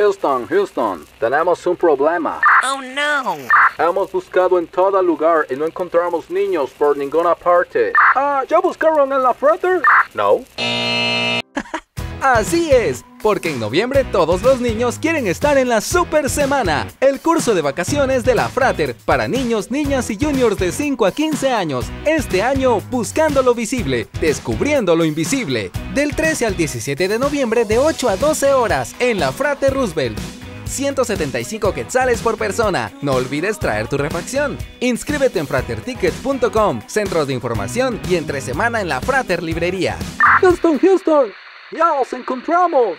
Houston, Houston, tenemos un problema. Oh no. Hemos buscado en todo lugar y no encontramos niños por ninguna parte. Ah, ¿ya buscaron en la Frater? No. Así es, porque en noviembre todos los niños quieren estar en la Super Semana, el curso de vacaciones de la Frater para niños, niñas y juniors de 5 a 15 años. Este año buscando lo visible, descubriendo lo invisible. Del 13 al 17 de noviembre de 8 a 12 horas en la Frater Roosevelt. 175 quetzales por persona. No olvides traer tu refacción. Inscríbete en fratertickets.com, centros de información y entre semana en la Frater Librería. Houston, Houston, ya os encontramos.